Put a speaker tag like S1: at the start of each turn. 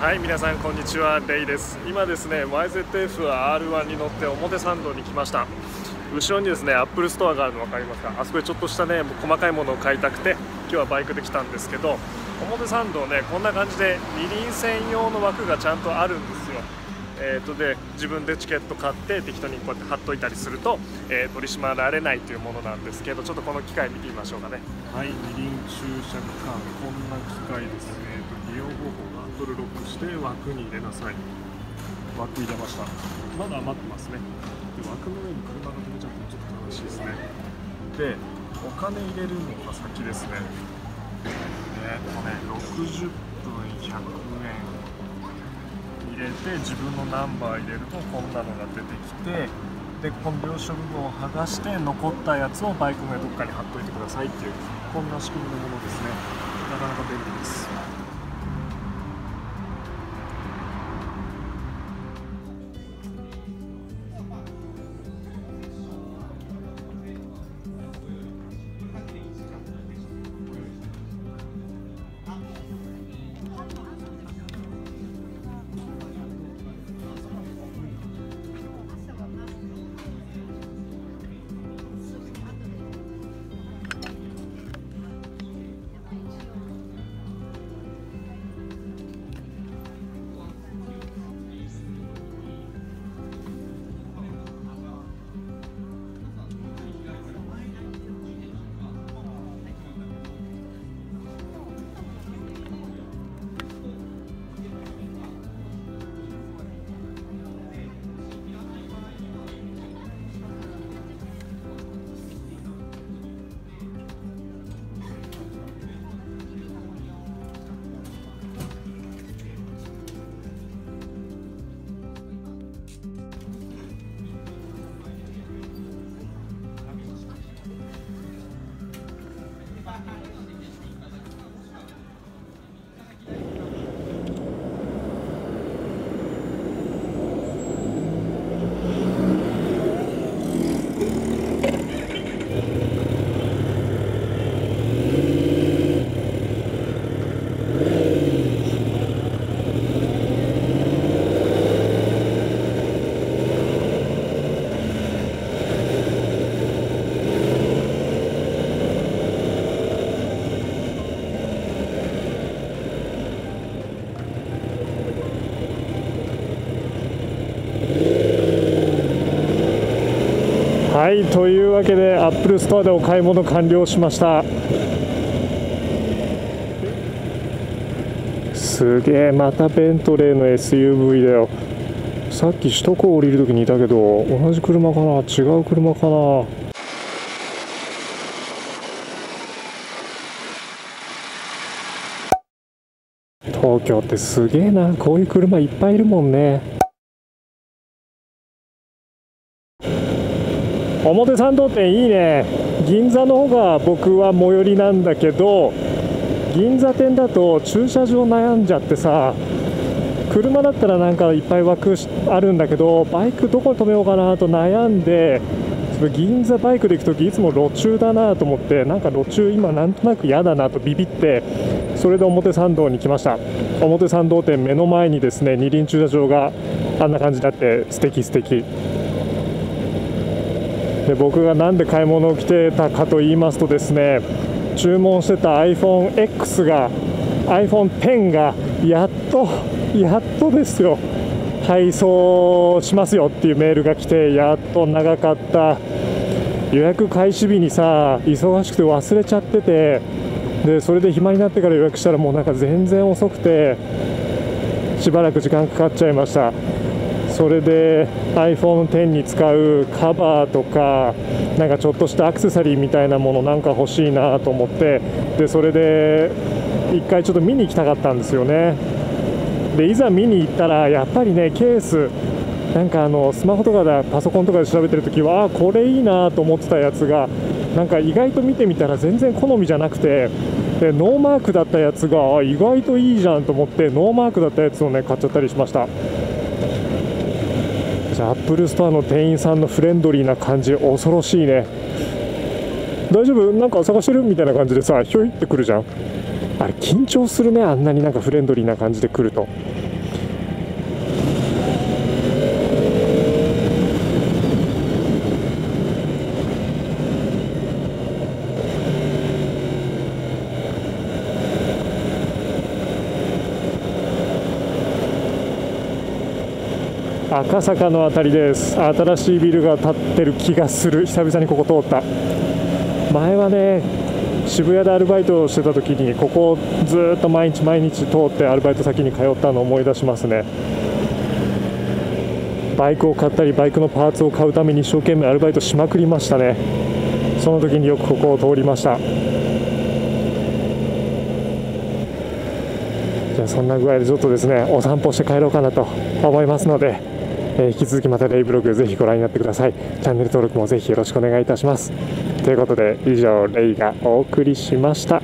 S1: はい皆さんこんにちは。レイです。今ですね YZF-R1 に乗って表参道に来ました。後ろにですねアップルストアがあるの分かりますか？あそこでちょっとしたね細かいものを買いたくて今日はバイクで来たんですけど表参道ねこんな感じで二輪専用の枠がちゃんとあるんですよ。えーとで自分でチケット買って適当にこうやって貼っといたりすると、えー、取り締まられないというものなんですけどちょっとこの機械見てみましょうかね。はい二輪駐車区間こんな機械ですね、えーと利用方法トルロックして枠に入れなさい。枠入れました。まだ余ってますね。で枠の上に車が止めちゃってもちょっと悲しいですね。でお金入れるのが先ですね。えっとね60分100円。入れて自分のナンバー入れるとこんなのが出てきてでこの領書部分を剥がして残ったやつをバイクのどっかに貼っといてくださいっていうこんな仕組みのものですね。なかなか便利です。はいというわけでアップルストアでお買い物完了しました。すげえまたベントレーの SUV だよ。さっき首都高降りるときにいたけど同じ車かな？違う車かな？東京ってすげえな。こういう車いっぱいいるもんね。表参道店いいね。銀座の方が僕は最寄りなんだけど銀座店だと駐車場悩んじゃってさ車だったらなんかいっぱい枠あるんだけどバイクどこに止めようかなと悩んで銀座バイクで行く時いつも路中だなと思ってなんか路中今なんとなく嫌だなとビビってそれで表参道に来ました。表参道店目の前にですね二輪駐車場があんな感じになって素敵素敵。で僕が何で買い物を来てたかと言いますとですね注文してた iPhoneX が iPhone10 がやっとやっとですよ配送しますよっていうメールが来てやっと長かった。予約開始日にさ忙しくて忘れちゃっててでそれで暇になってから予約したらもうなんか全然遅くてしばらく時間かかっちゃいました。それで iPhone10 に使うカバーとかなんかちょっとしたアクセサリーみたいなものなんか欲しいなと思ってでそれで1回ちょっと見に行きたかったんですよね。でいざ見に行ったらやっぱりねケースなんかあのスマホとかでパソコンとかで調べてるときはあこれいいなと思ってたやつがなんか意外と見てみたら全然好みじゃなくてでノーマークだったやつが意外といいじゃんと思ってノーマークだったやつをね買っちゃったりしました。アップルストアの店員さんのフレンドリーな感じ恐ろしいね。大丈夫？なんか探してる？みたいな感じでさひょいってくるじゃん。あれ緊張するねあんなになんかフレンドリーな感じで来ると。赤坂の辺りです。新しいビルが建ってる気がする。久々にここ通った。前はね渋谷でアルバイトをしてた時にここをずっと毎日毎日通ってアルバイト先に通ったのを思い出しますね。バイクを買ったりバイクのパーツを買うために一生懸命アルバイトしまくりましたね。その時によくここを通りました。じゃあそんな具合でちょっとですねお散歩して帰ろうかなと思いますので、えー、引き続きまたレイブログぜひご覧になってください。チャンネル登録もぜひよろしくお願いいたします。ということで以上レイがお送りしました。